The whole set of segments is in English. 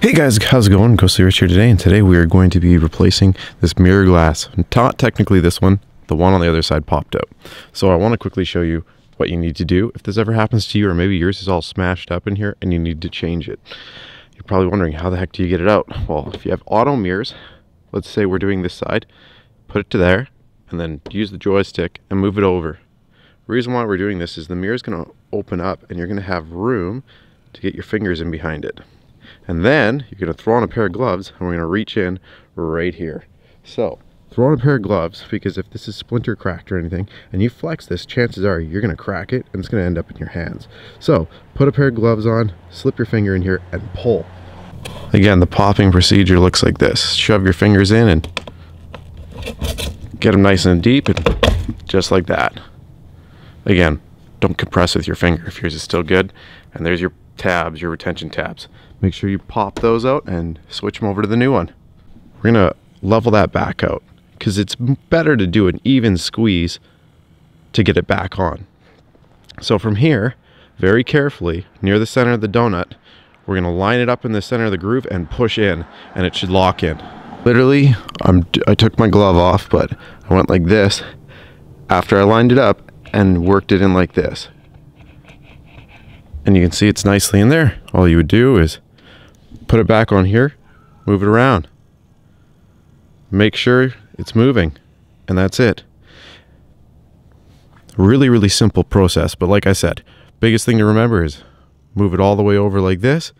Hey guys, how's it going? Ghostly Rich here today, and today we are going to be replacing this mirror glass. Not technically this one, the one on the other side popped out. So I want to quickly show you what you need to do if this ever happens to you, or maybe yours is all smashed up in here and you need to change it. You're probably wondering, how the heck do you get it out? Well, if you have auto mirrors, let's say we're doing this side, put it to there, and then use the joystick and move it over. The reason why we're doing this is the mirror is going to open up and you're going to have room to get your fingers in behind it. And then you're going to throw on a pair of gloves and we're going to reach in right here. So throw on a pair of gloves because if this is splinter cracked or anything and you flex this, chances are you're going to crack it and it's going to end up in your hands. So put a pair of gloves on, slip your finger in here and pull. Again, the popping procedure looks like this. Shove your fingers in and get them nice and deep and just like that. Again, don't compress with your finger if yours is still good. And there's your tabs, your retention tabs make sure you pop those out and switch them over to the new one. We're gonna level that back out because it's better to do an even squeeze to get it back on. So from here, very carefully, near the center of the donut, we're gonna line it up in the center of the groove and push in and it should lock in. Literally, I'm, I took my glove off, but I went like this after I lined it up and worked it in like this. And you can see it's nicely in there. All you would do is put it back on here, move it around. Make sure it's moving, and that's it. Really, really simple process, but like I said, biggest thing to remember is move it all the way over like this.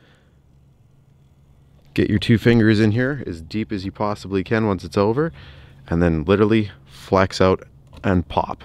Get your two fingers in here as deep as you possibly can once it's over, and then literally flex out and pop.